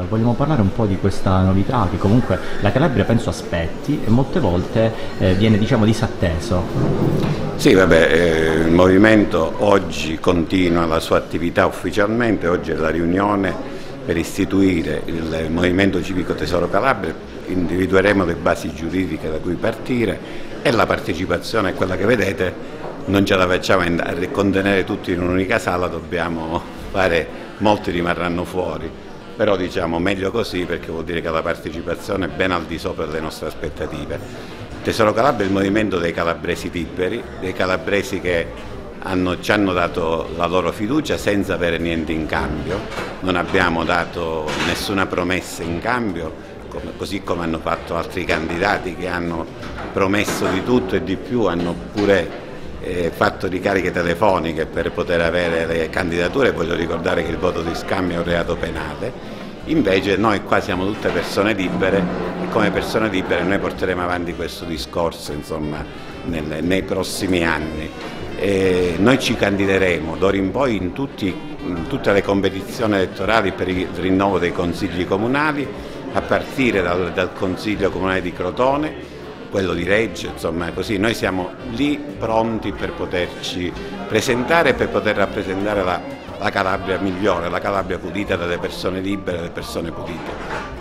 Eh, vogliamo parlare un po' di questa novità che comunque la Calabria penso aspetti e molte volte eh, viene diciamo disatteso. Sì, vabbè, eh, il movimento oggi continua la sua attività ufficialmente, oggi è la riunione per istituire il Movimento Civico Tesoro Calabria, individueremo le basi giuridiche da cui partire e la partecipazione è quella che vedete, non ce la facciamo a contenere tutti in un'unica sala, dobbiamo fare, molti rimarranno fuori però diciamo meglio così perché vuol dire che la partecipazione è ben al di sopra delle nostre aspettative. Tesoro Calabria è il movimento dei calabresi liberi, dei calabresi che hanno, ci hanno dato la loro fiducia senza avere niente in cambio, non abbiamo dato nessuna promessa in cambio, così come hanno fatto altri candidati che hanno promesso di tutto e di più, hanno pure eh, fatto ricariche telefoniche per poter avere le candidature, voglio ricordare che il voto di scambio è un reato penale, invece noi qua siamo tutte persone libere e come persone libere noi porteremo avanti questo discorso insomma, nel, nei prossimi anni. E noi ci candideremo d'ora in poi in, tutti, in tutte le competizioni elettorali per il rinnovo dei consigli comunali, a partire dal, dal Consiglio Comunale di Crotone, quello di Reggio, insomma così noi siamo lì pronti per poterci presentare e per poter rappresentare la, la Calabria migliore, la Calabria pulita dalle persone libere, dalle persone pulite.